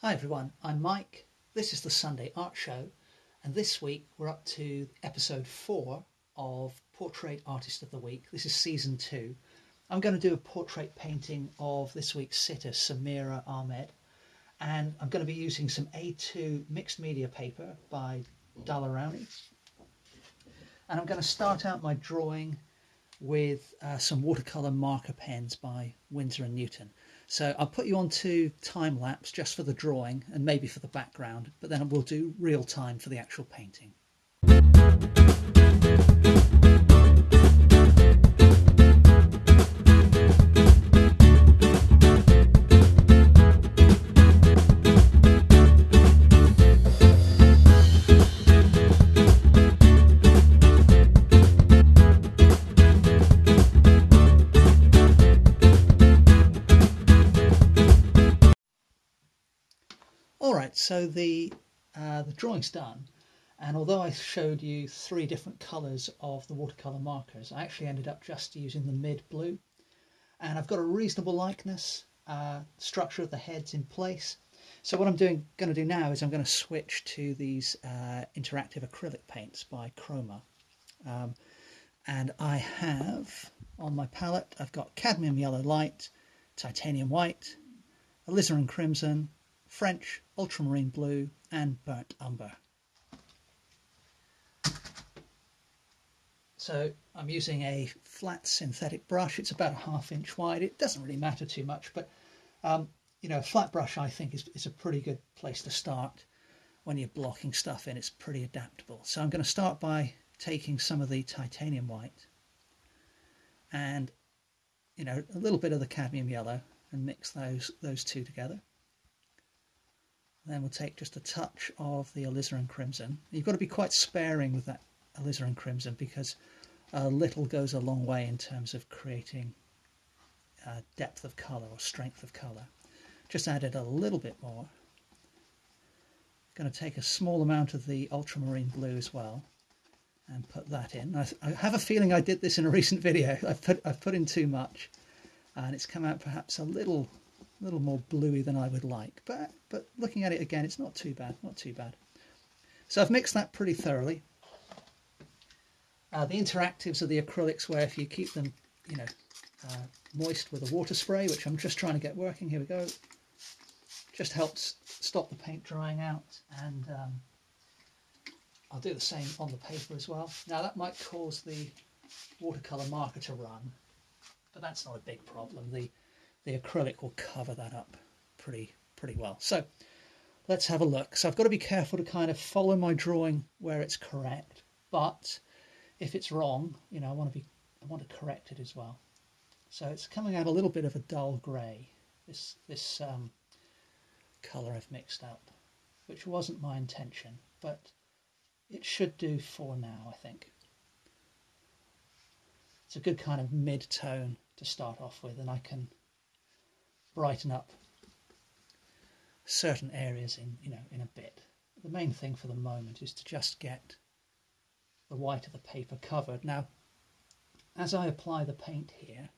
Hi everyone, I'm Mike. This is the Sunday Art Show, and this week we're up to episode four of Portrait Artist of the Week. This is season two. I'm going to do a portrait painting of this week's sitter, Samira Ahmed, and I'm going to be using some A2 mixed media paper by Daler-Rowney. And I'm going to start out my drawing with uh, some watercolour marker pens by Winsor and Newton. So I'll put you on to time lapse just for the drawing and maybe for the background, but then we'll do real time for the actual painting. So the uh, the drawing's done, and although I showed you three different colours of the watercolour markers, I actually ended up just using the mid blue, and I've got a reasonable likeness, uh, structure of the heads in place. So what I'm doing, going to do now is I'm going to switch to these uh, interactive acrylic paints by Chroma, um, and I have on my palette I've got cadmium yellow light, titanium white, alizarin crimson, French, ultramarine blue and burnt umber. So I'm using a flat synthetic brush. It's about a half inch wide. It doesn't really matter too much, but um, you know, a flat brush I think is, is a pretty good place to start when you're blocking stuff in. It's pretty adaptable. So I'm going to start by taking some of the titanium white and you know a little bit of the cadmium yellow and mix those those two together. Then we'll take just a touch of the alizarin crimson. You've got to be quite sparing with that alizarin crimson because a little goes a long way in terms of creating uh, depth of colour or strength of colour. Just added a little bit more. Going to take a small amount of the ultramarine blue as well and put that in. I, I have a feeling I did this in a recent video. I've put I've put in too much, and it's come out perhaps a little a little more bluey than I would like, but but looking at it again, it's not too bad, not too bad. So I've mixed that pretty thoroughly. Uh, the interactives are the acrylics where if you keep them, you know, uh, moist with a water spray, which I'm just trying to get working. Here we go. Just helps stop the paint drying out, and um, I'll do the same on the paper as well. Now that might cause the watercolor marker to run, but that's not a big problem. The the acrylic will cover that up pretty pretty well. So let's have a look. So I've got to be careful to kind of follow my drawing where it's correct, but if it's wrong, you know, I want to be I want to correct it as well. So it's coming out a little bit of a dull grey. This this um, colour I've mixed up, which wasn't my intention, but it should do for now, I think. It's a good kind of mid-tone to start off with, and I can brighten up certain areas in you know in a bit. The main thing for the moment is to just get the white of the paper covered. Now, as I apply the paint here,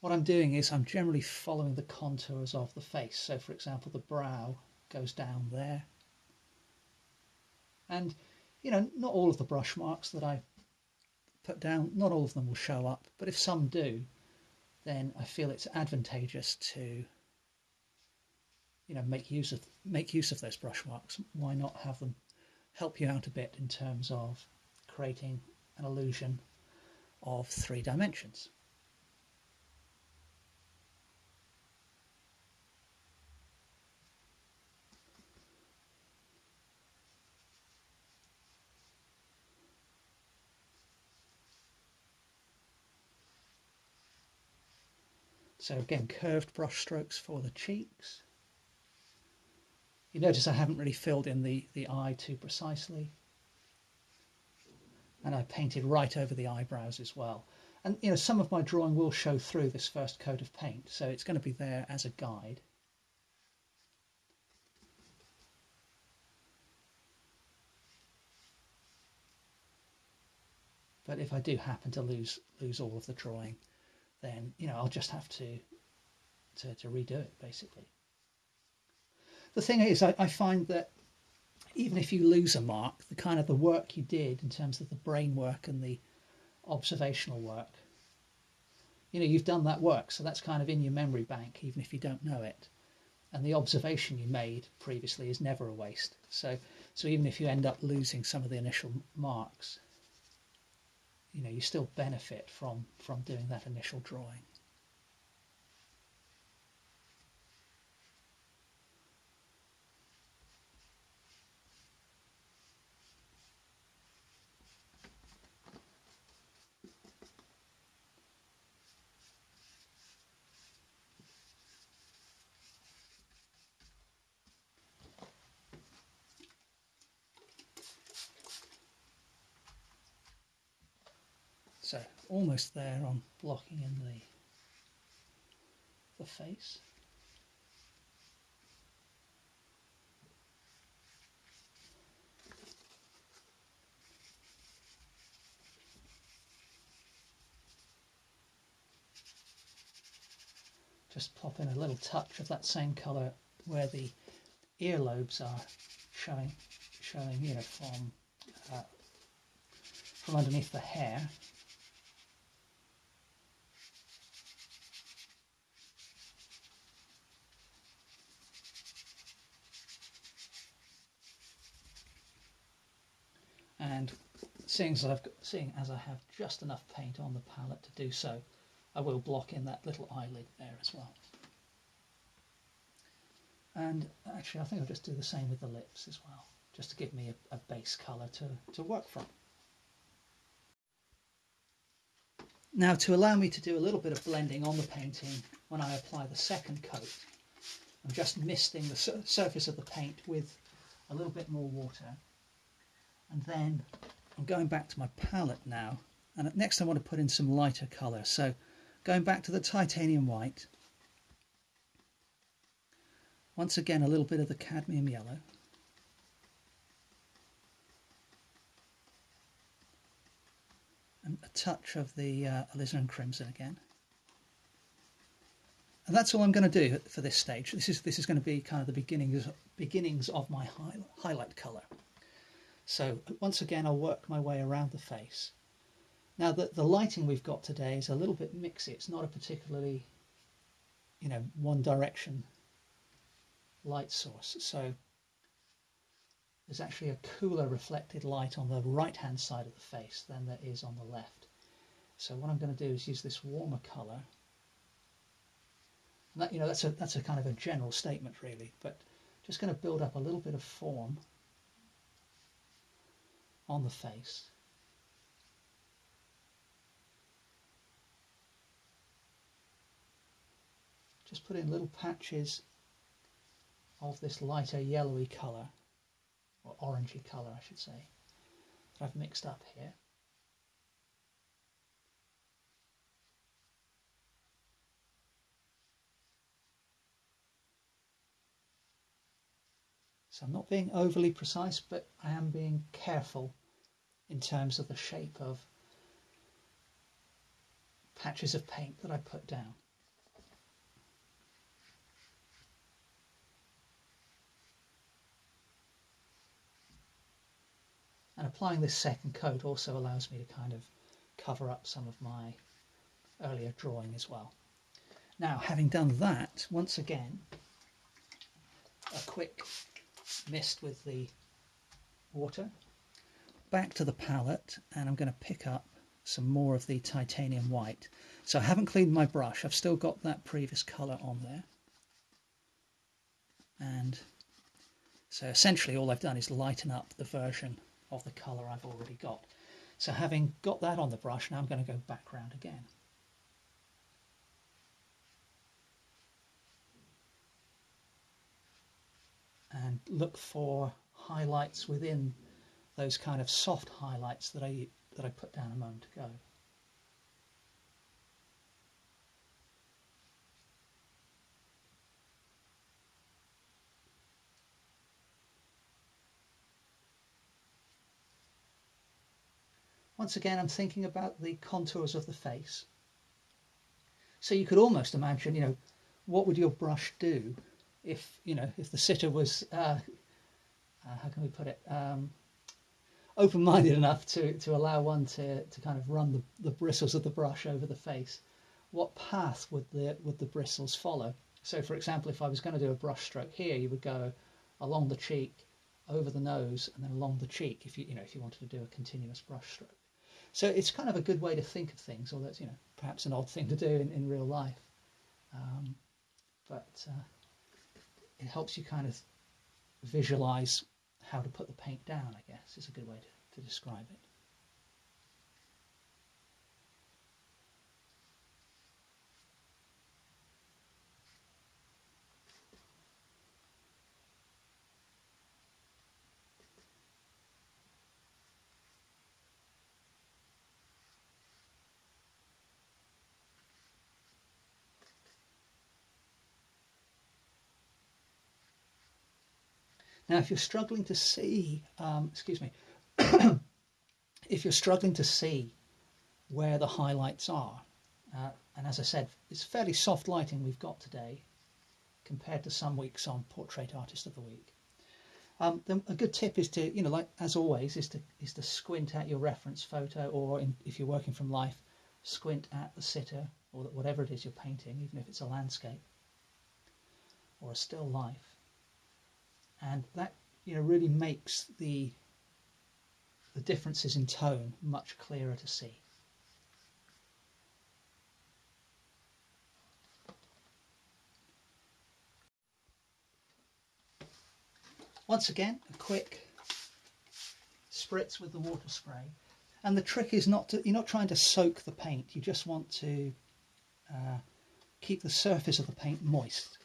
what I'm doing is I'm generally following the contours of the face. So, for example, the brow goes down there. And, you know, not all of the brush marks that I put down, not all of them will show up, but if some do, then I feel it's advantageous to you know make use of make use of those brush marks. Why not have them help you out a bit in terms of creating an illusion of three dimensions? So again, curved brush strokes for the cheeks. You notice I haven't really filled in the, the eye too precisely. And I painted right over the eyebrows as well. And you know, some of my drawing will show through this first coat of paint, so it's going to be there as a guide. But if I do happen to lose lose all of the drawing, then you know I'll just have to to, to redo it basically. The thing is, I, I find that even if you lose a mark, the kind of the work you did in terms of the brain work and the observational work, you know, you've done that work, so that's kind of in your memory bank, even if you don't know it. And the observation you made previously is never a waste. So, so even if you end up losing some of the initial marks, you know, you still benefit from from doing that initial drawing. So almost there on blocking in the the face. Just pop in a little touch of that same colour where the earlobes are showing, showing know, from uh, from underneath the hair. And seeing as I've got, seeing as I have just enough paint on the palette to do so, I will block in that little eyelid there as well. And actually, I think I'll just do the same with the lips as well, just to give me a, a base colour to, to work from. Now, to allow me to do a little bit of blending on the painting when I apply the second coat, I'm just misting the sur surface of the paint with a little bit more water and then I'm going back to my palette now. And next I want to put in some lighter colour. So going back to the titanium white. Once again a little bit of the cadmium yellow. And a touch of the uh, alizarin crimson again. And that's all I'm going to do for this stage. This is this is going to be kind of the beginnings beginnings of my high, highlight colour so once again, I'll work my way around the face. Now the, the lighting we've got today is a little bit mixy. It's not a particularly, you know, one direction light source. So there's actually a cooler reflected light on the right hand side of the face than there is on the left. So what I'm going to do is use this warmer colour. And that, you know, that's a, that's a kind of a general statement really, but just going to build up a little bit of form on the face. Just put in little patches of this lighter yellowy colour, or orangey colour I should say, that I've mixed up here. So I'm not being overly precise, but I am being careful in terms of the shape of patches of paint that I put down. And applying this second coat also allows me to kind of cover up some of my earlier drawing as well. Now, having done that, once again, a quick mist with the water back to the palette and I'm going to pick up some more of the titanium white. So I haven't cleaned my brush, I've still got that previous colour on there. And so essentially all I've done is lighten up the version of the colour I've already got. So having got that on the brush, now I'm going to go back background again. And look for highlights within those kind of soft highlights that I, that I put down a moment ago. Once again, I'm thinking about the contours of the face. So you could almost imagine, you know, what would your brush do if you know if the sitter was uh, uh, how can we put it um, open-minded enough to to allow one to to kind of run the, the bristles of the brush over the face. What path would the would the bristles follow? So for example if I was going to do a brush stroke here you would go along the cheek over the nose and then along the cheek if you you know if you wanted to do a continuous brush stroke. So it's kind of a good way to think of things although it's you know perhaps an odd thing to do in, in real life. Um, but uh, it helps you kind of visualize how to put the paint down, I guess, is a good way to, to describe it. Now, if you're struggling to see, um, excuse me, if you're struggling to see where the highlights are, uh, and as I said, it's fairly soft lighting we've got today compared to some weeks on Portrait Artist of the Week. Um, then a good tip is to, you know, like as always, is to is to squint at your reference photo, or in, if you're working from life, squint at the sitter or whatever it is you're painting, even if it's a landscape or a still life and that you know really makes the the differences in tone much clearer to see. Once again, a quick spritz with the water spray. And the trick is not to, you're not trying to soak the paint, you just want to uh, keep the surface of the paint moist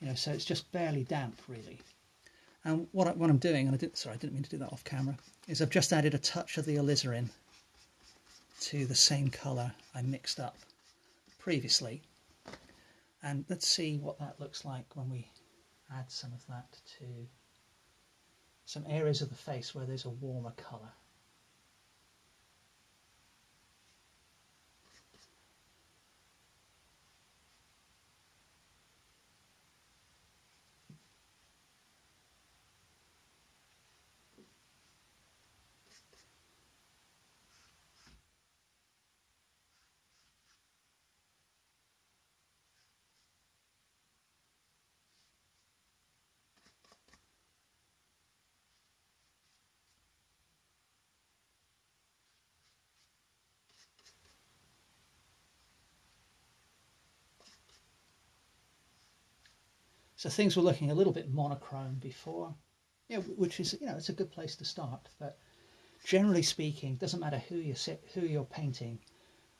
you know, so it's just barely damp really. And what, I, what I'm doing, and I did, sorry, I didn't mean to do that off camera, is I've just added a touch of the alizarin to the same colour I mixed up previously. And let's see what that looks like when we add some of that to some areas of the face where there's a warmer colour. So things were looking a little bit monochrome before, yeah, which is you know it's a good place to start. But generally speaking, doesn't matter who you who you're painting.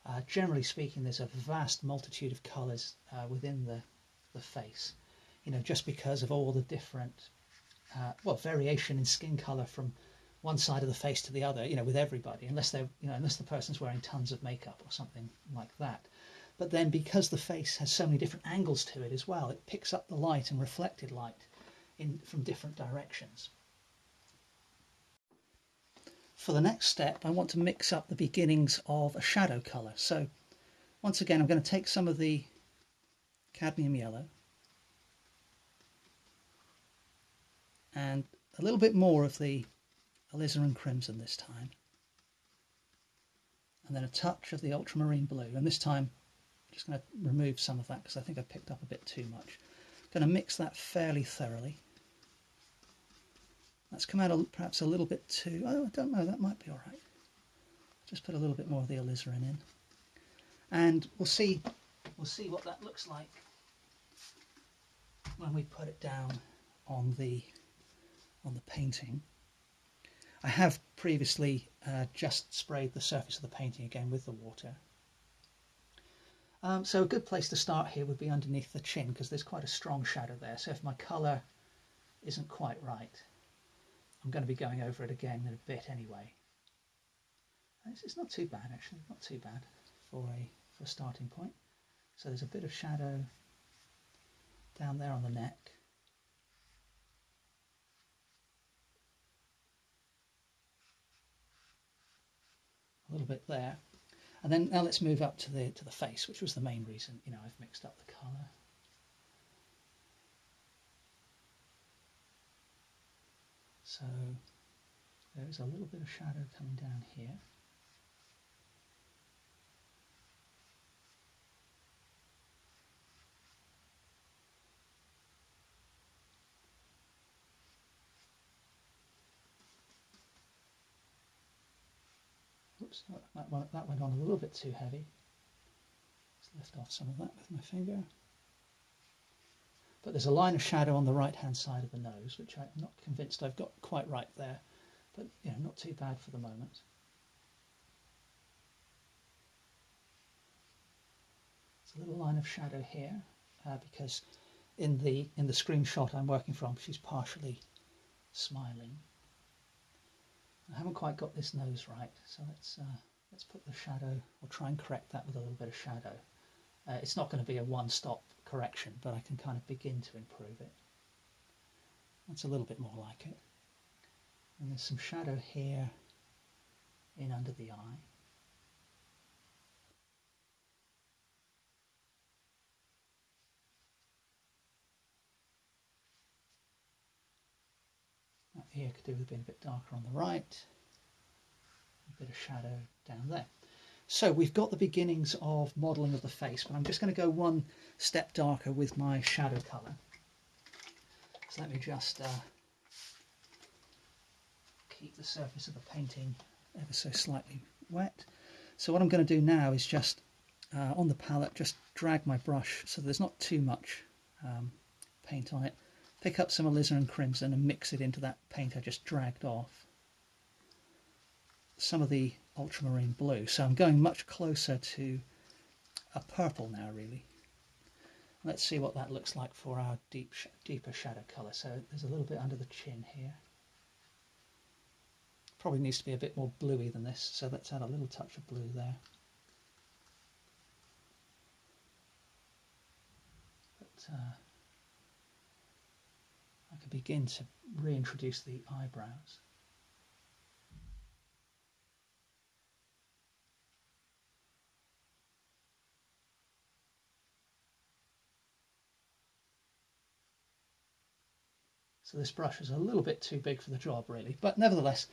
Uh, generally speaking, there's a vast multitude of colours uh, within the the face. You know, just because of all the different uh, well variation in skin colour from one side of the face to the other. You know, with everybody, unless they're you know unless the person's wearing tons of makeup or something like that. But then because the face has so many different angles to it as well, it picks up the light and reflected light in from different directions. For the next step, I want to mix up the beginnings of a shadow colour. So once again, I'm going to take some of the cadmium yellow and a little bit more of the alizarin crimson this time and then a touch of the ultramarine blue and this time just going to remove some of that because I think I picked up a bit too much. Going to mix that fairly thoroughly. That's come out a, perhaps a little bit too, oh, I don't know, that might be all right. Just put a little bit more of the alizarin in. And we'll see, we'll see what that looks like when we put it down on the, on the painting. I have previously uh, just sprayed the surface of the painting again with the water um, so a good place to start here would be underneath the chin because there's quite a strong shadow there. So if my colour isn't quite right, I'm going to be going over it again in a bit anyway. It's, not too bad actually, not too bad for a, for a starting point. So there's a bit of shadow down there on the neck. A little bit there. And then now let's move up to the to the face, which was the main reason. You know, I've mixed up the colour. So there's a little bit of shadow coming down here. Oops, that, went, that went on a little bit too heavy. Let's lift off some of that with my finger. But there's a line of shadow on the right hand side of the nose, which I'm not convinced I've got quite right there, but you know, not too bad for the moment. There's a little line of shadow here uh, because in the in the screenshot I'm working from, she's partially smiling. I haven't quite got this nose right, so let's uh, let's put the shadow, or try and correct that with a little bit of shadow. Uh, it's not going to be a one-stop correction, but I can kind of begin to improve it. That's a little bit more like it. And there's some shadow here in under the eye. Here could do with being a bit darker on the right. A bit of shadow down there. So we've got the beginnings of modelling of the face, but I'm just going to go one step darker with my shadow colour. So let me just uh, keep the surface of the painting ever so slightly wet. So what I'm going to do now is just uh, on the palette just drag my brush so there's not too much um, paint on it. Pick up some alizarin crimson and mix it into that paint I just dragged off. Some of the ultramarine blue. So I'm going much closer to a purple now, really. Let's see what that looks like for our deep, deeper shadow colour. So there's a little bit under the chin here. Probably needs to be a bit more bluey than this, so let's add a little touch of blue there. But uh, can begin to reintroduce the eyebrows. So this brush is a little bit too big for the job really, but nevertheless,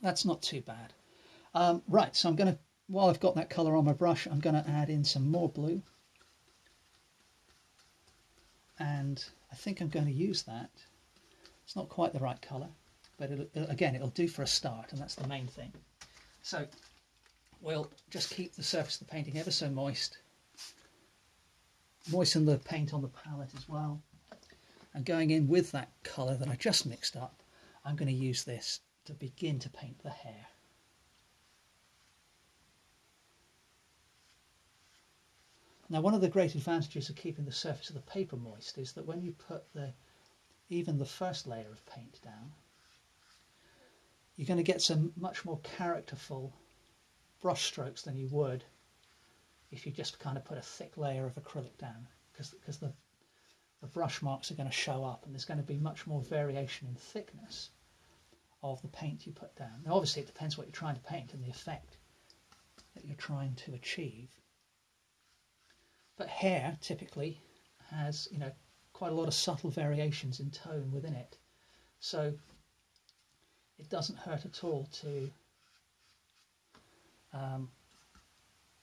that's not too bad. Um, right, so I'm going to, while I've got that colour on my brush, I'm going to add in some more blue. And I think I'm going to use that. It's not quite the right colour, but it'll, again, it'll do for a start, and that's the main thing. So we'll just keep the surface of the painting ever so moist. Moisten the paint on the palette as well. And going in with that colour that I just mixed up, I'm going to use this to begin to paint the hair. Now one of the great advantages of keeping the surface of the paper moist is that when you put the even the first layer of paint down, you're going to get some much more characterful brush strokes than you would if you just kind of put a thick layer of acrylic down because because the the brush marks are going to show up and there's going to be much more variation in thickness of the paint you put down. Now obviously it depends what you're trying to paint and the effect that you're trying to achieve. But hair typically has, you know, quite a lot of subtle variations in tone within it. So it doesn't hurt at all to, um,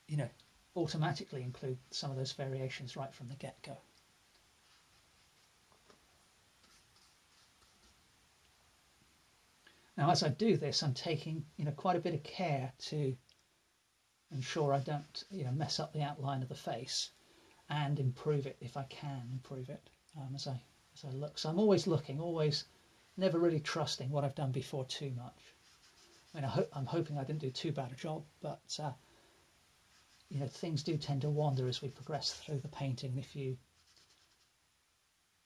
you know, automatically include some of those variations right from the get-go. Now, as I do this, I'm taking you know quite a bit of care to ensure I don't you know mess up the outline of the face and improve it if I can improve it um, as I as I look. So I'm always looking, always never really trusting what I've done before too much. I mean, I hope I'm hoping I didn't do too bad a job, but uh, you know things do tend to wander as we progress through the painting. If you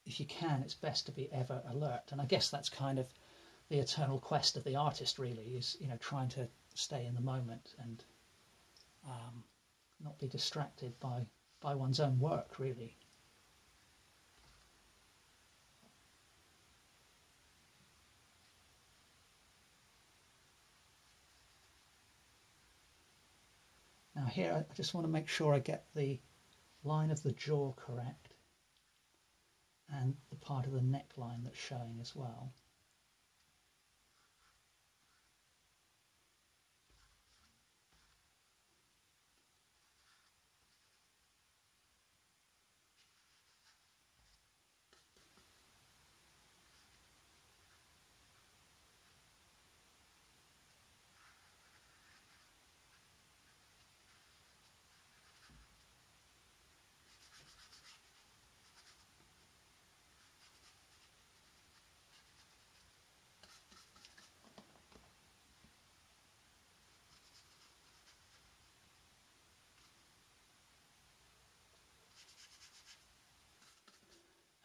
if you can, it's best to be ever alert, and I guess that's kind of the eternal quest of the artist really is you know trying to stay in the moment and um, not be distracted by by one's own work really Now here I just want to make sure I get the line of the jaw correct and the part of the neckline that's showing as well.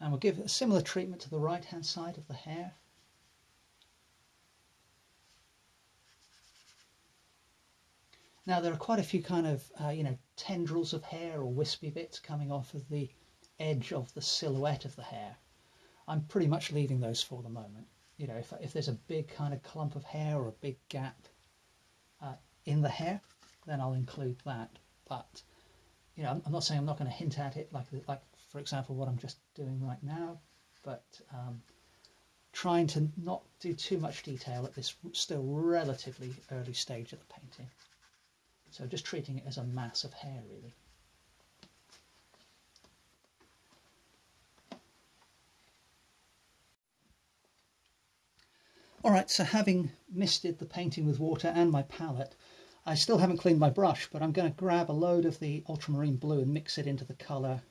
And we'll give a similar treatment to the right hand side of the hair. Now there are quite a few kind of, uh, you know, tendrils of hair or wispy bits coming off of the edge of the silhouette of the hair. I'm pretty much leaving those for the moment. You know, if, if there's a big kind of clump of hair or a big gap uh, in the hair, then I'll include that. But, you know, I'm, I'm not saying I'm not going to hint at it like, like for example, what I'm just doing right now, but um, trying to not do too much detail at this still relatively early stage of the painting. So just treating it as a mass of hair, really. Alright, so having misted the painting with water and my palette, I still haven't cleaned my brush, but I'm going to grab a load of the ultramarine blue and mix it into the colour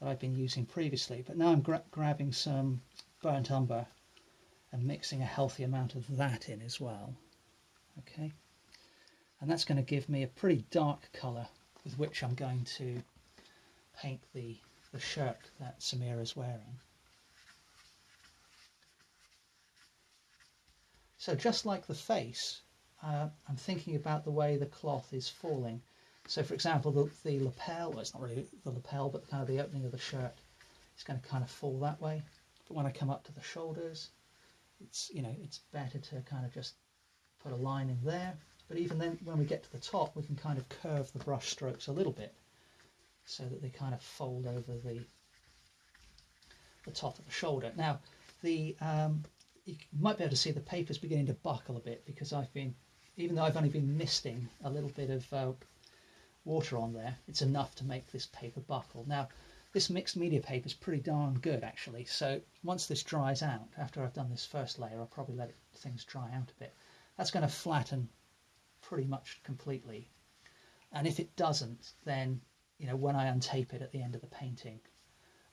that I've been using previously. But now I'm gra grabbing some burnt umber and mixing a healthy amount of that in as well. Okay, and that's going to give me a pretty dark colour with which I'm going to paint the, the shirt that Samira is wearing. So just like the face, uh, I'm thinking about the way the cloth is falling. So for example, the, the lapel, well, it's not really the lapel, but kind of the opening of the shirt is going to kind of fall that way. But when I come up to the shoulders, it's, you know, it's better to kind of just put a line in there. But even then, when we get to the top, we can kind of curve the brush strokes a little bit so that they kind of fold over the, the top of the shoulder. Now, the um, you might be able to see the paper's beginning to buckle a bit because I've been, even though I've only been misting a little bit of uh, water on there, it's enough to make this paper buckle. Now, this mixed media paper is pretty darn good actually, so once this dries out, after I've done this first layer, I'll probably let it, things dry out a bit. That's going to flatten pretty much completely. And if it doesn't, then, you know, when I untape it at the end of the painting,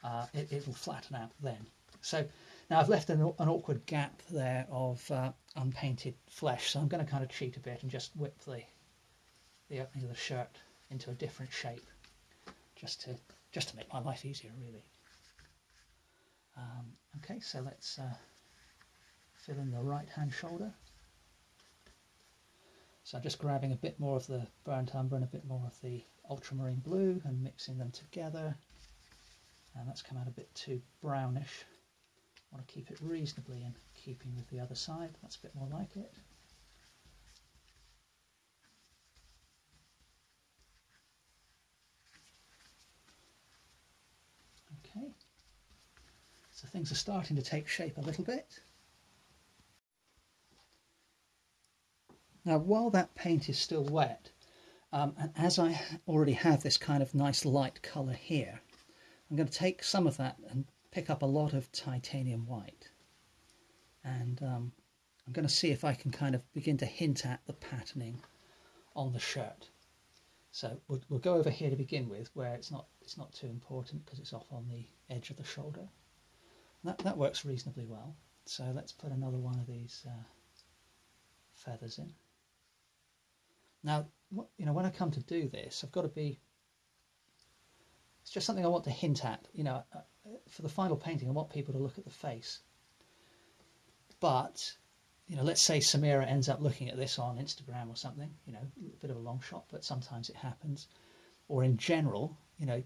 uh, it, it will flatten out then. So now I've left an, an awkward gap there of uh, unpainted flesh, so I'm going to kind of cheat a bit and just whip the, the opening of the shirt into a different shape just to just to make my life easier really. Um, okay so let's uh, fill in the right hand shoulder. So I'm just grabbing a bit more of the burnt umber and a bit more of the ultramarine blue and mixing them together. And that's come out a bit too brownish. I want to keep it reasonably in keeping with the other side. That's a bit more like it Okay, so things are starting to take shape a little bit. Now while that paint is still wet, um, and as I already have this kind of nice light colour here, I'm going to take some of that and pick up a lot of titanium white. And um, I'm going to see if I can kind of begin to hint at the patterning on the shirt. So we'll, we'll go over here to begin with, where it's not it's not too important because it's off on the edge of the shoulder. That, that works reasonably well. So let's put another one of these uh, feathers in. Now, you know, when I come to do this, I've got to be, it's just something I want to hint at. You know, uh, for the final painting, I want people to look at the face. But you know, let's say Samira ends up looking at this on Instagram or something, you know, a bit of a long shot, but sometimes it happens. Or in general, you know,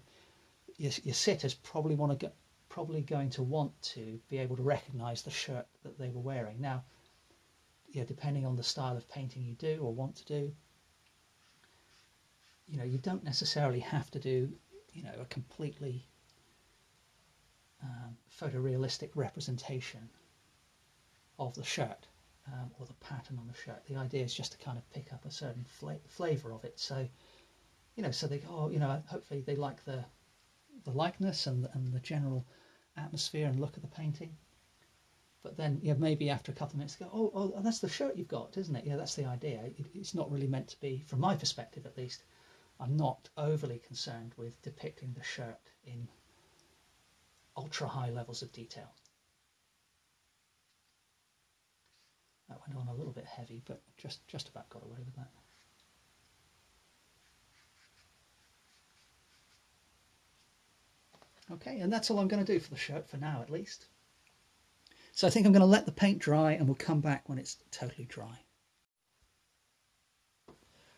your, your sitters probably want to go, probably going to want to be able to recognise the shirt that they were wearing. Now, yeah, depending on the style of painting you do or want to do, you know, you don't necessarily have to do, you know, a completely um, photorealistic representation of the shirt um, or the pattern on the shirt. The idea is just to kind of pick up a certain fla- flavour of it. So, you know, so they oh, you know, hopefully they like the the likeness and and the general atmosphere and look at the painting. But then, yeah, maybe after a couple of minutes, go, oh, oh, that's the shirt you've got, isn't it? Yeah, that's the idea. It, it's not really meant to be, from my perspective at least. I'm not overly concerned with depicting the shirt in ultra high levels of detail. That went on a little bit heavy, but just, just about got away with that. Okay, and that's all I'm going to do for the shirt for now at least. So I think I'm going to let the paint dry and we'll come back when it's totally dry.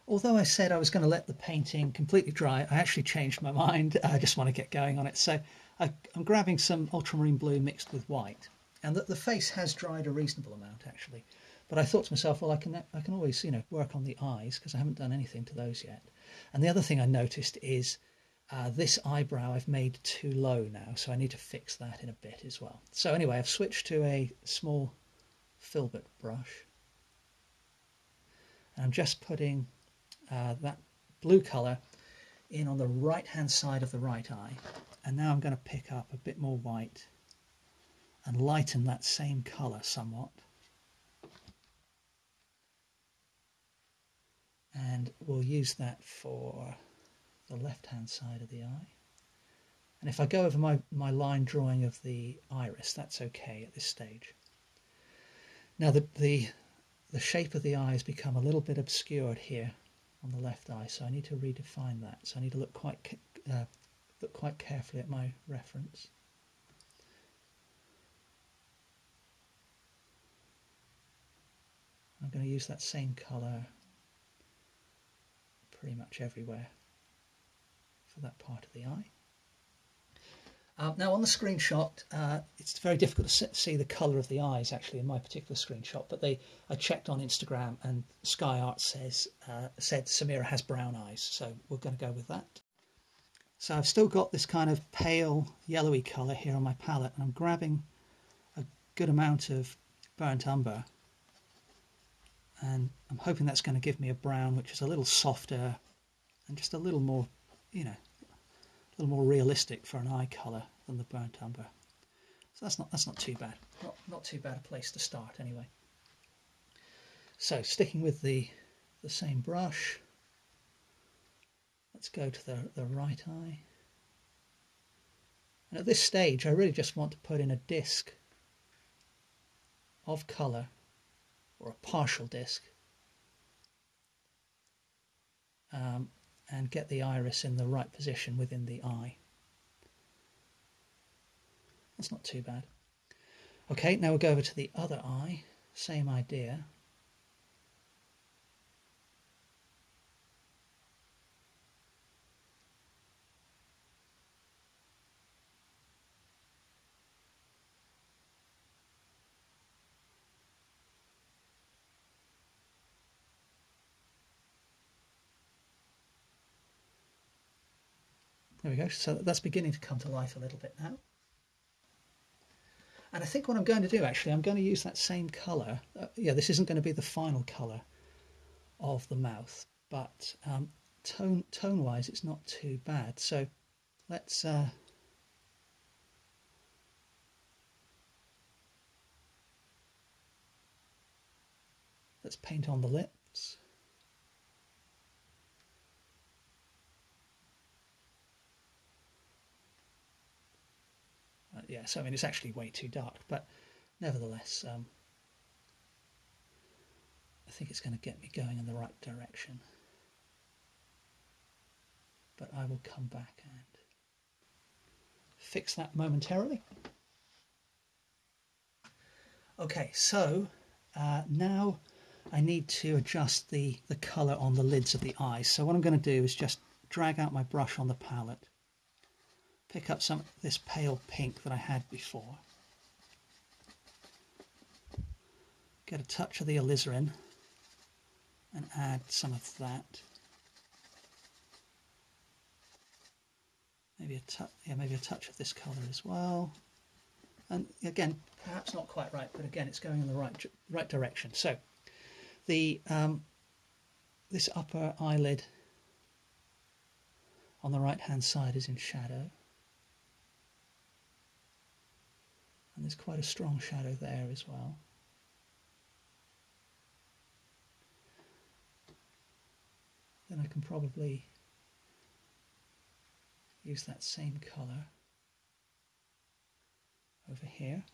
Although I said I was going to let the painting completely dry, I actually changed my mind. I just want to get going on it. So I, am grabbing some ultramarine blue mixed with white. And the, the face has dried a reasonable amount actually. But I thought to myself, well, I can I can always you know work on the eyes because I haven't done anything to those yet. And the other thing I noticed is uh, this eyebrow I've made too low now, so I need to fix that in a bit as well. So anyway, I've switched to a small filbert brush. And I'm just putting uh, that blue colour in on the right hand side of the right eye. And now I'm going to pick up a bit more white and lighten that same colour somewhat. And we'll use that for the left hand side of the eye. And if I go over my, my line drawing of the iris, that's okay at this stage. Now the, the, the shape of the eye has become a little bit obscured here on the left eye, so I need to redefine that. So I need to look quite, uh, look quite carefully at my reference. I'm going to use that same colour pretty much everywhere for that part of the eye. Um, now on the screenshot, uh, it's very difficult to see the colour of the eyes actually in my particular screenshot, but they I checked on Instagram and Sky Art says uh, said Samira has brown eyes, so we're going to go with that. So I've still got this kind of pale yellowy colour here on my palette, and I'm grabbing a good amount of burnt umber, and I'm hoping that's going to give me a brown which is a little softer and just a little more you know, a little more realistic for an eye colour than the burnt umber. So that's not that's not too bad. Not not too bad a place to start anyway. So sticking with the the same brush, let's go to the, the right eye. And at this stage I really just want to put in a disc of colour or a partial disc um, and get the iris in the right position within the eye. That's not too bad. Okay, now we'll go over to the other eye, same idea. We go. So that's beginning to come to life a little bit now. And I think what I'm going to do actually, I'm going to use that same colour. Uh, yeah, this isn't going to be the final colour of the mouth, but um, tone tone wise, it's not too bad. So let's uh, let's paint on the lips. Yeah, so I mean, it's actually way too dark, but nevertheless, um, I think it's going to get me going in the right direction. But I will come back and fix that momentarily. Okay, so uh, now I need to adjust the, the colour on the lids of the eyes. So what I'm going to do is just drag out my brush on the palette pick up some of this pale pink that I had before. Get a touch of the alizarin and add some of that. maybe a touch, yeah, maybe a touch of this colour as well. And again, perhaps not quite right, but again, it's going in the right right direction. So the um, this upper eyelid on the right hand side is in shadow. And there's quite a strong shadow there as well. Then I can probably use that same colour over here.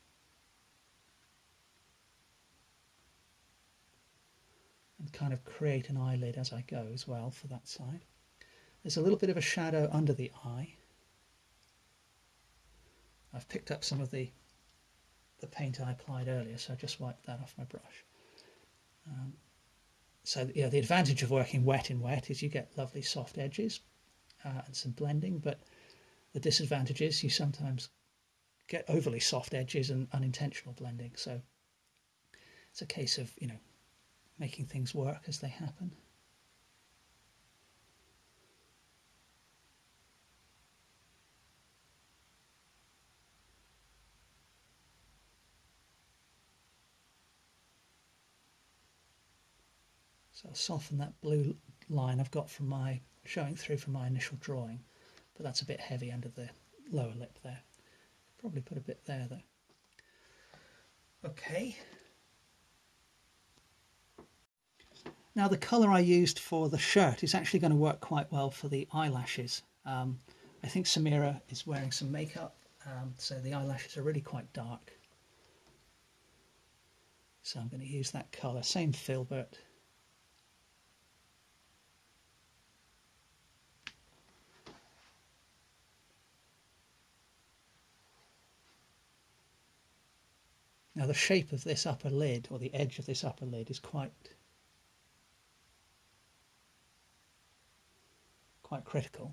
And kind of create an eyelid as I go as well for that side. There's a little bit of a shadow under the eye. I've picked up some of the the paint I applied earlier, so I just wiped that off my brush. Um, so yeah, the advantage of working wet in wet is you get lovely soft edges uh, and some blending, but the disadvantage is you sometimes get overly soft edges and unintentional blending. So it's a case of, you know, making things work as they happen. I'll soften that blue line I've got from my showing through from my initial drawing, but that's a bit heavy under the lower lip there. Probably put a bit there though. Okay. Now the colour I used for the shirt is actually going to work quite well for the eyelashes. Um, I think Samira is wearing some makeup, um, so the eyelashes are really quite dark. So I'm going to use that colour, same filbert, Now the shape of this upper lid, or the edge of this upper lid, is quite quite critical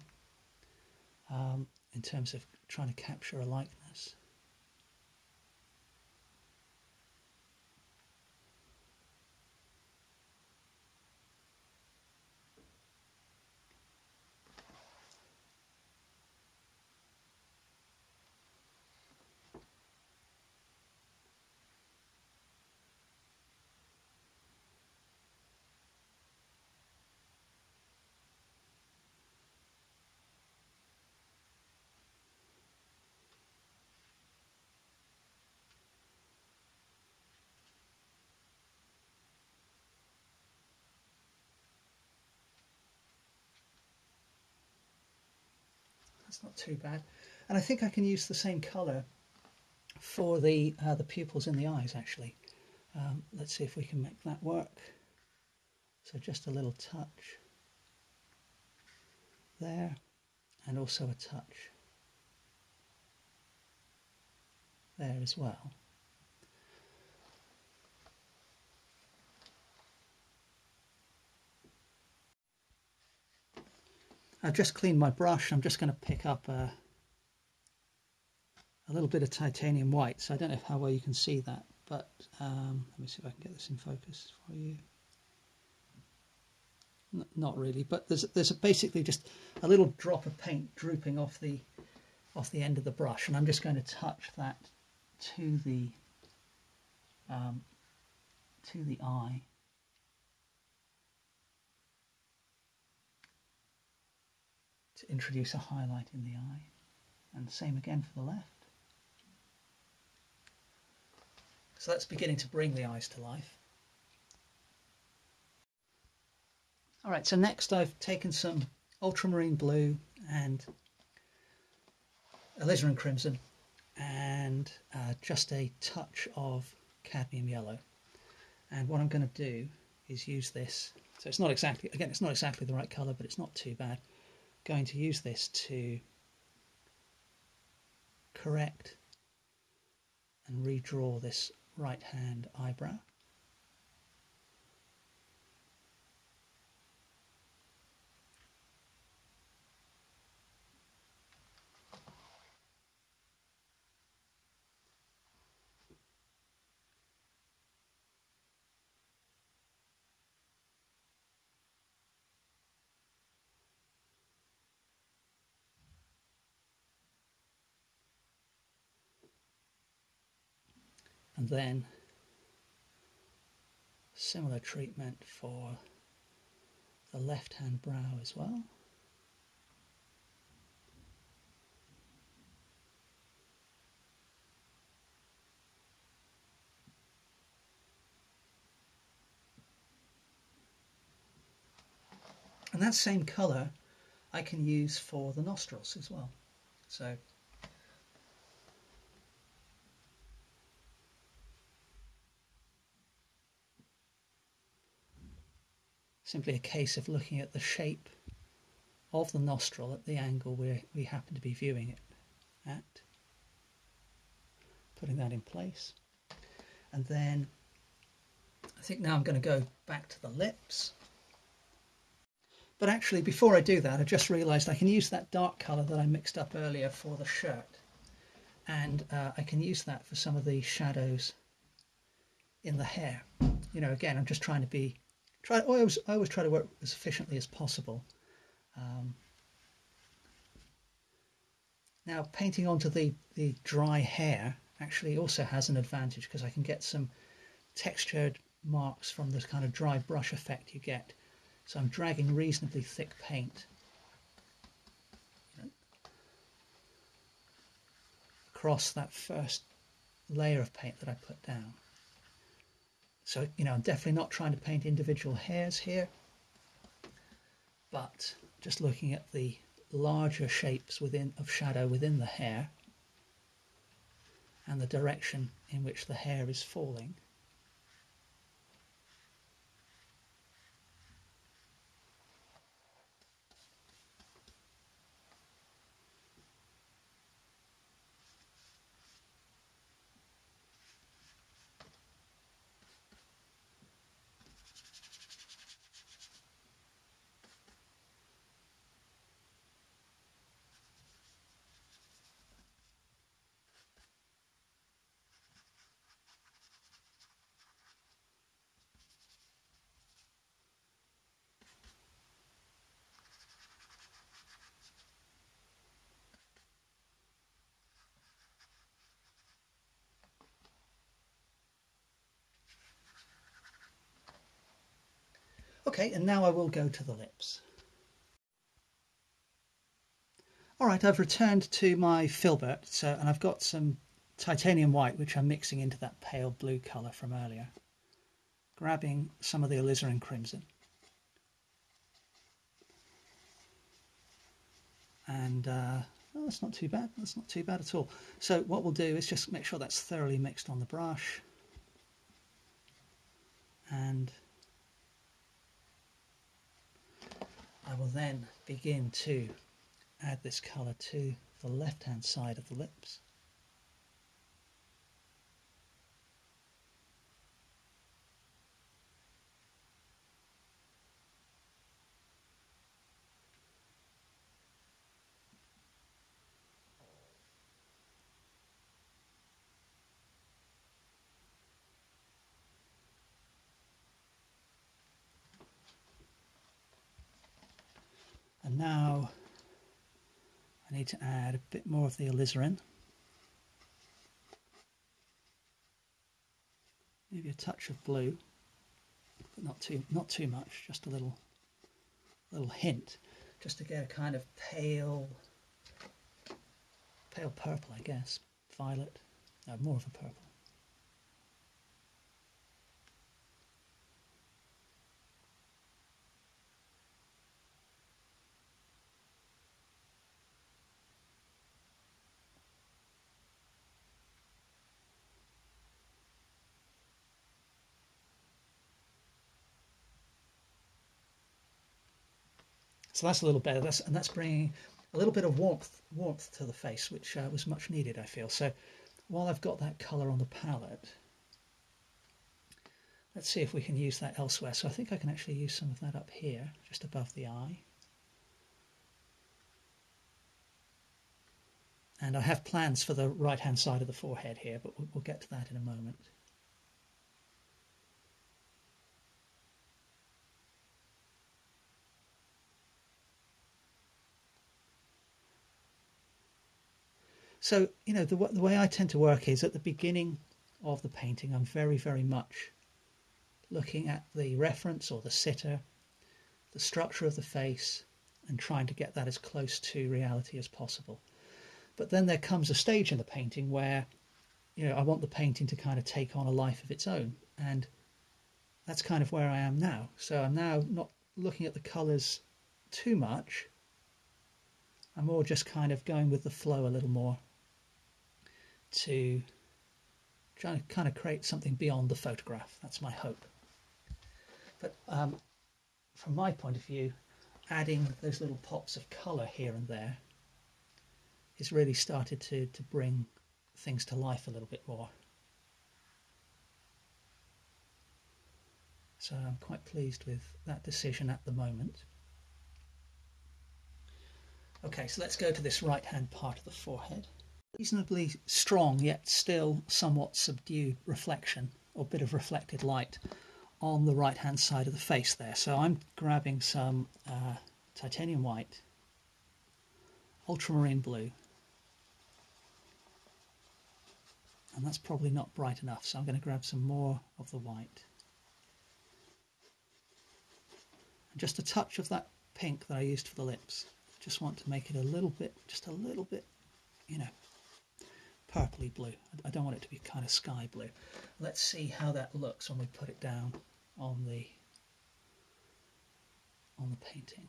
um, in terms of trying to capture a likeness. That's not too bad. And I think I can use the same colour for the uh, the pupils in the eyes actually. Um, let's see if we can make that work. So just a little touch there and also a touch there as well. I've just cleaned my brush. I'm just going to pick up a, a little bit of titanium white. So I don't know how well you can see that, but um, let me see if I can get this in focus for you. N not really, but there's there's basically just a little drop of paint drooping off the off the end of the brush, and I'm just going to touch that to the um, to the eye. Introduce a highlight in the eye. And same again for the left. So that's beginning to bring the eyes to life. All right, so next I've taken some ultramarine blue and alizarin crimson and uh, just a touch of cadmium yellow. And what I'm going to do is use this. So it's not exactly, again, it's not exactly the right colour, but it's not too bad going to use this to correct and redraw this right hand eyebrow. And then similar treatment for the left hand brow as well. And that same colour I can use for the nostrils as well. So simply a case of looking at the shape of the nostril at the angle where we happen to be viewing it at. Putting that in place. And then I think now I'm going to go back to the lips. But actually, before I do that, I just realised I can use that dark colour that I mixed up earlier for the shirt. And uh, I can use that for some of the shadows in the hair. You know, again, I'm just trying to be try. I always, I always try to work as efficiently as possible. Um, now, painting onto the the dry hair actually also has an advantage because I can get some textured marks from this kind of dry brush effect you get. So I'm dragging reasonably thick paint across that first layer of paint that I put down. So, you know, I'm definitely not trying to paint individual hairs here, but just looking at the larger shapes within of shadow within the hair and the direction in which the hair is falling. Okay, and now I will go to the lips. All right, I've returned to my filbert, so, and I've got some titanium white, which I'm mixing into that pale blue colour from earlier. Grabbing some of the alizarin crimson. And uh, oh, that's not too bad. That's not too bad at all. So what we'll do is just make sure that's thoroughly mixed on the brush. And I will then begin to add this colour to the left hand side of the lips. And now I need to add a bit more of the alizarin. Maybe a touch of blue, but not too not too much, just a little little hint, just to get a kind of pale pale purple, I guess. Violet. No, more of a purple. So that's a little better. That's, and that's bringing a little bit of warmth warmth to the face, which uh, was much needed, I feel. So while I've got that colour on the palette, let's see if we can use that elsewhere. So I think I can actually use some of that up here, just above the eye. And I have plans for the right-hand side of the forehead here, but we'll get to that in a moment. So, you know, the, the way I tend to work is at the beginning of the painting, I'm very, very much looking at the reference or the sitter, the structure of the face, and trying to get that as close to reality as possible. But then there comes a stage in the painting where, you know, I want the painting to kind of take on a life of its own, and that's kind of where I am now. So I'm now not looking at the colours too much. I'm more just kind of going with the flow a little more to try to kind of create something beyond the photograph. That's my hope. But um, from my point of view, adding those little pops of colour here and there has really started to, to bring things to life a little bit more. So I'm quite pleased with that decision at the moment. Okay, so let's go to this right hand part of the forehead. Reasonably strong yet still somewhat subdued reflection or bit of reflected light on the right hand side of the face there. So I'm grabbing some uh, titanium white, ultramarine blue, and that's probably not bright enough so I'm going to grab some more of the white. And just a touch of that pink that I used for the lips. Just want to make it a little bit just a little bit you know purpley blue. I don't want it to be kind of sky blue. Let's see how that looks when we put it down on the on the painting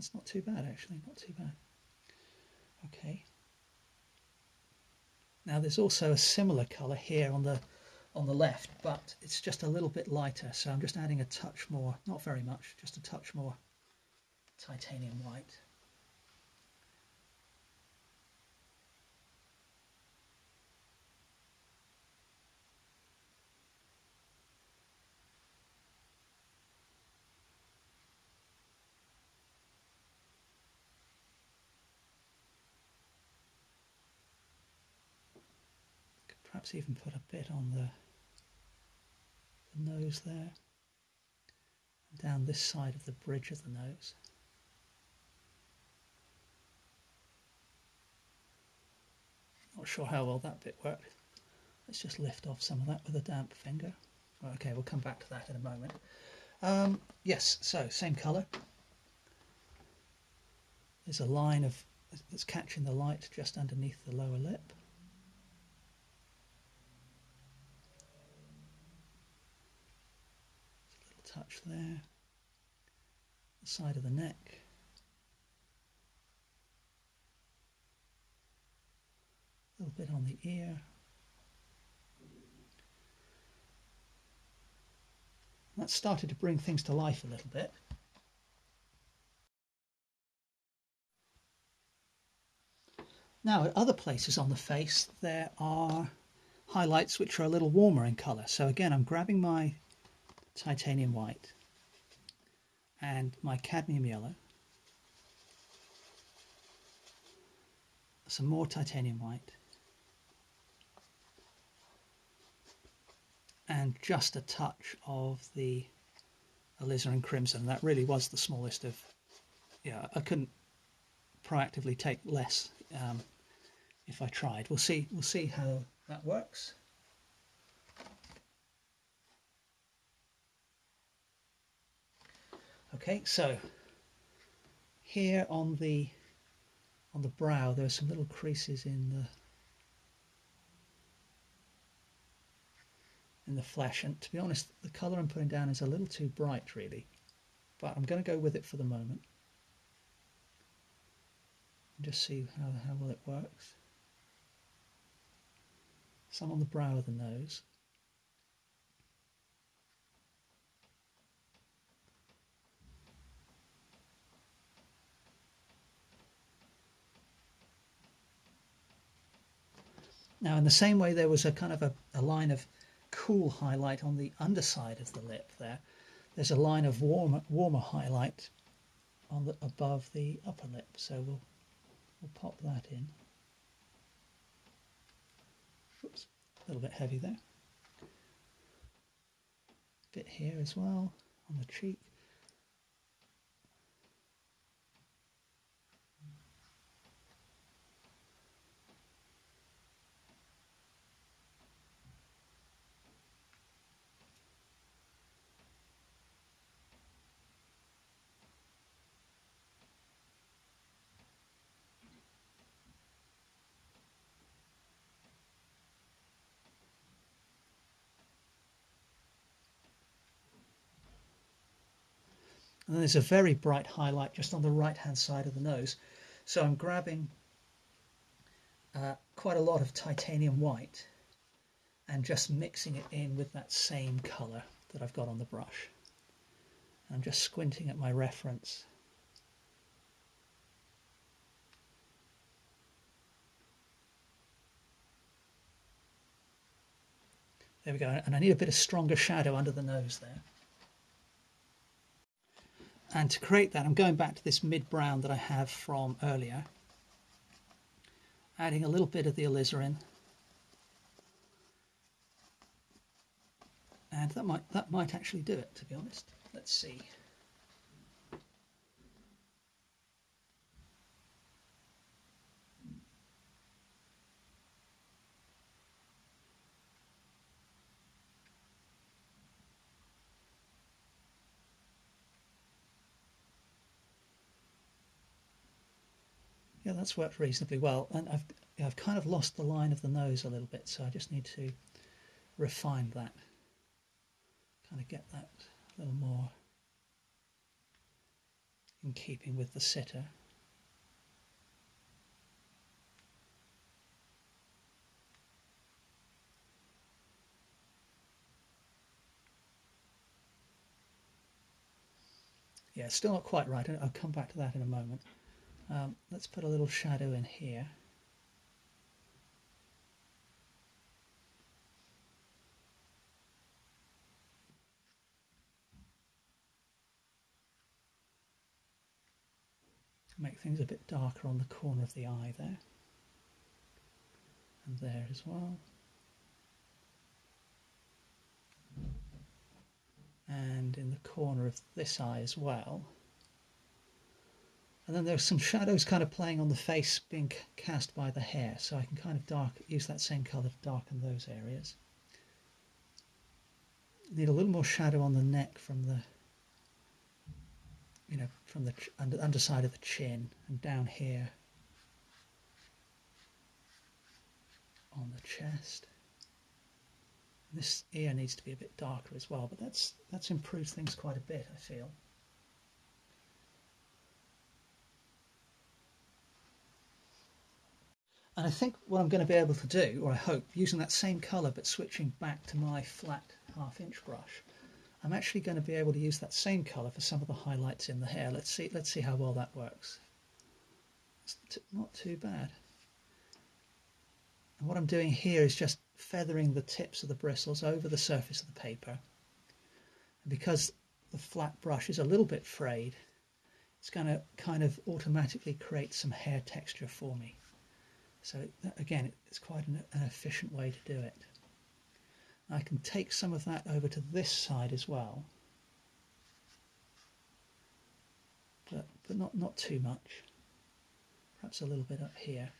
That's not too bad actually, not too bad. Okay. Now there's also a similar colour here on the on the left, but it's just a little bit lighter, so I'm just adding a touch more, not very much, just a touch more titanium white. Perhaps even put a bit on the, the nose there and down this side of the bridge of the nose. Not sure how well that bit worked. Let's just lift off some of that with a damp finger. Okay, we'll come back to that in a moment. Um, yes, so same colour. There's a line of that's catching the light just underneath the lower lip. Touch there, the side of the neck. A little bit on the ear. That started to bring things to life a little bit. Now, at other places on the face, there are highlights which are a little warmer in colour. So again, I'm grabbing my titanium white and my cadmium yellow, some more titanium white, and just a touch of the alizarin crimson. That really was the smallest of, yeah, I couldn't proactively take less um, if I tried. We'll see, we'll see how that works. Okay, so here on the on the brow there are some little creases in the in the flesh. And to be honest the colour I'm putting down is a little too bright really. But I'm going to go with it for the moment. And just see how, how well it works. Some on the brow of the nose Now, in the same way, there was a kind of a, a line of cool highlight on the underside of the lip there. There's a line of warmer, warmer highlight on the above the upper lip, so we'll we'll pop that in. Oops, a little bit heavy there. Bit here as well on the cheek. And there's a very bright highlight just on the right hand side of the nose. So I'm grabbing uh, quite a lot of titanium white and just mixing it in with that same colour that I've got on the brush. I'm just squinting at my reference. There we go, and I need a bit of stronger shadow under the nose there. And to create that, I'm going back to this mid-brown that I have from earlier, adding a little bit of the alizarin. And that might, that might actually do it, to be honest. Let's see. That's worked reasonably well. And I've, I've kind of lost the line of the nose a little bit, so I just need to refine that. Kind of get that a little more in keeping with the sitter. Yeah, still not quite right. I'll come back to that in a moment. Um, let's put a little shadow in here. Make things a bit darker on the corner of the eye there. And there as well. And in the corner of this eye as well. And then there's some shadows kind of playing on the face being cast by the hair. So I can kind of dark use that same colour to darken those areas. Need a little more shadow on the neck from the, you know, from the under, underside of the chin and down here on the chest. This ear needs to be a bit darker as well, but that's that's improved things quite a bit, I feel. And I think what I'm going to be able to do, or I hope, using that same colour but switching back to my flat half inch brush, I'm actually going to be able to use that same colour for some of the highlights in the hair. Let's see, let's see how well that works. It's not too bad. And what I'm doing here is just feathering the tips of the bristles over the surface of the paper. And because the flat brush is a little bit frayed, it's going to kind of automatically create some hair texture for me. So again, it's quite an, an efficient way to do it. I can take some of that over to this side as well, but, but not, not too much. Perhaps a little bit up here.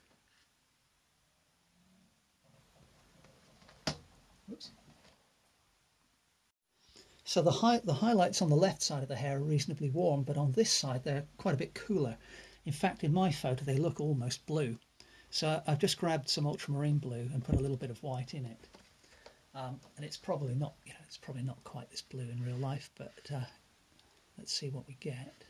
Oops. So the, high, the highlights on the left side of the hair are reasonably warm, but on this side they're quite a bit cooler. In fact, in my photo they look almost blue. So I've just grabbed some ultramarine blue and put a little bit of white in it. Um, and it's probably not, you know, it's probably not quite this blue in real life, but uh, let's see what we get.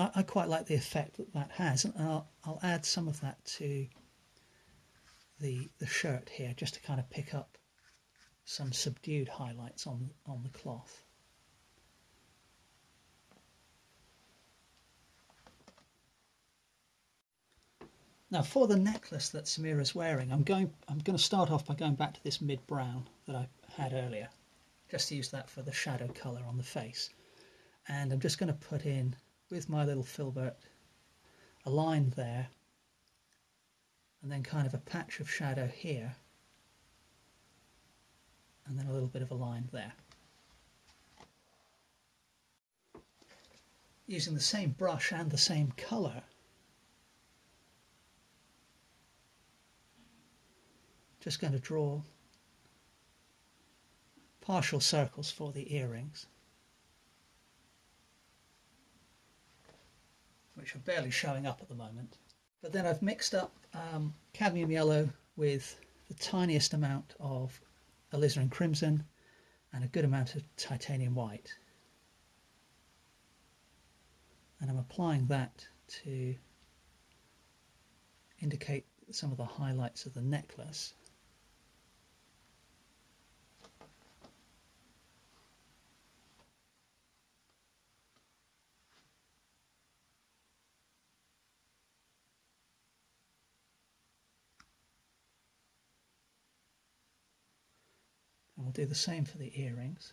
I, I, quite like the effect that that has, and I'll, I'll add some of that to the, the shirt here just to kind of pick up some subdued highlights on, on the cloth. Now for the necklace that Samira's wearing, I'm going I'm going to start off by going back to this mid brown that I had earlier. Just to use that for the shadow colour on the face. And I'm just going to put in, with my little filbert, a line there and then kind of a patch of shadow here and then a little bit of a line there. Using the same brush and the same colour just going to draw partial circles for the earrings which are barely showing up at the moment. But then I've mixed up um, cadmium yellow with the tiniest amount of alizarin crimson and a good amount of titanium white. And I'm applying that to indicate some of the highlights of the necklace do the same for the earrings.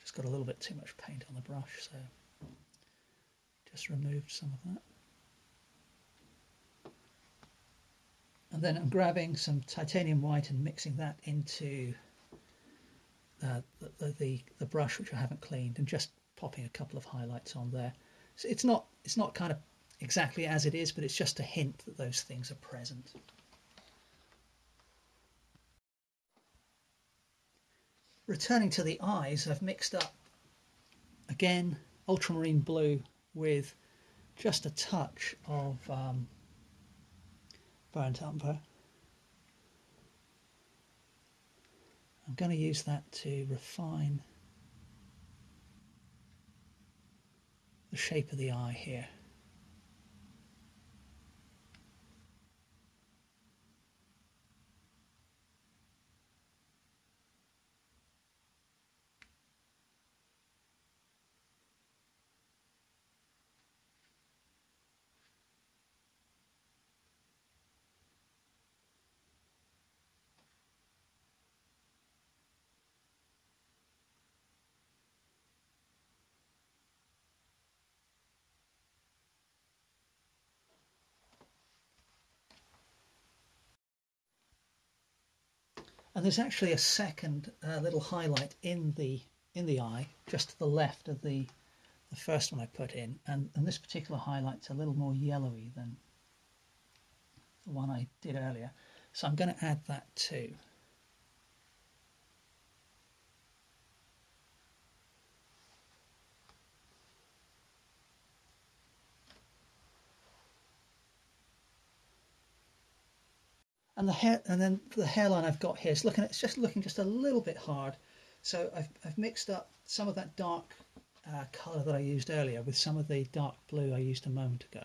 Just got a little bit too much paint on the brush, so just removed some of that. And then I'm grabbing some titanium white and mixing that into uh, the, the, the brush which I haven't cleaned and just popping a couple of highlights on there. So it's not it's not kind of exactly as it is, but it's just a hint that those things are present. Returning to the eyes, I've mixed up again ultramarine blue with just a touch of um, burnt umber I'm going to use that to refine the shape of the eye here. And there's actually a second uh, little highlight in the in the eye, just to the left of the the first one I put in, and, and this particular highlight's a little more yellowy than the one I did earlier. So I'm going to add that too. And the hair and then the hairline I've got here is looking it's just looking just a little bit hard. So I've, I've mixed up some of that dark uh, colour that I used earlier with some of the dark blue I used a moment ago.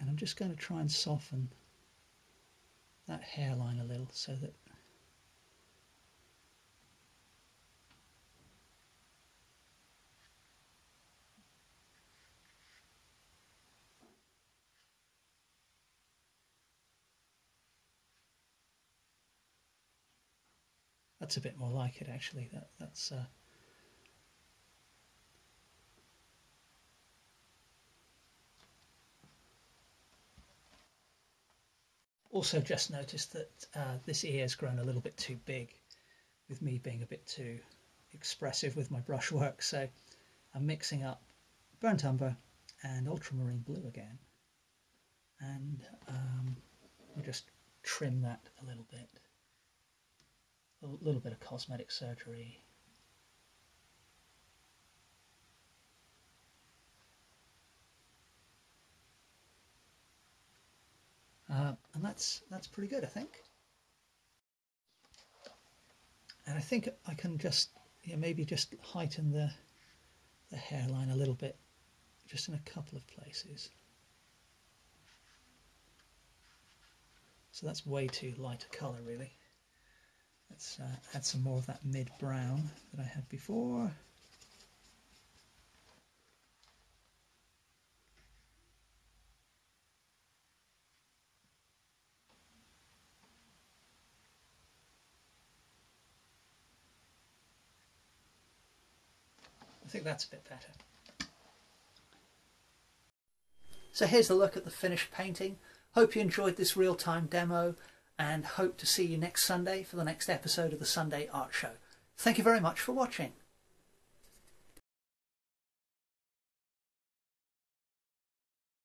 And I'm just going to try and soften that hairline a little so that That's a bit more like it actually. That that's uh, also just noticed that uh, this ear has grown a little bit too big with me being a bit too expressive with my brushwork. So I'm mixing up burnt umber and ultramarine blue again. And um, we'll just trim that a little bit a little bit of cosmetic surgery. Uh, and that's that's pretty good, I think. and I think I can just yeah, maybe just heighten the the hairline a little bit just in a couple of places. So that's way too light a colour really. Let's uh, add some more of that mid-brown that I had before. I think that's a bit better. So here's a look at the finished painting. Hope you enjoyed this real-time demo and hope to see you next Sunday for the next episode of the Sunday Art Show. Thank you very much for watching.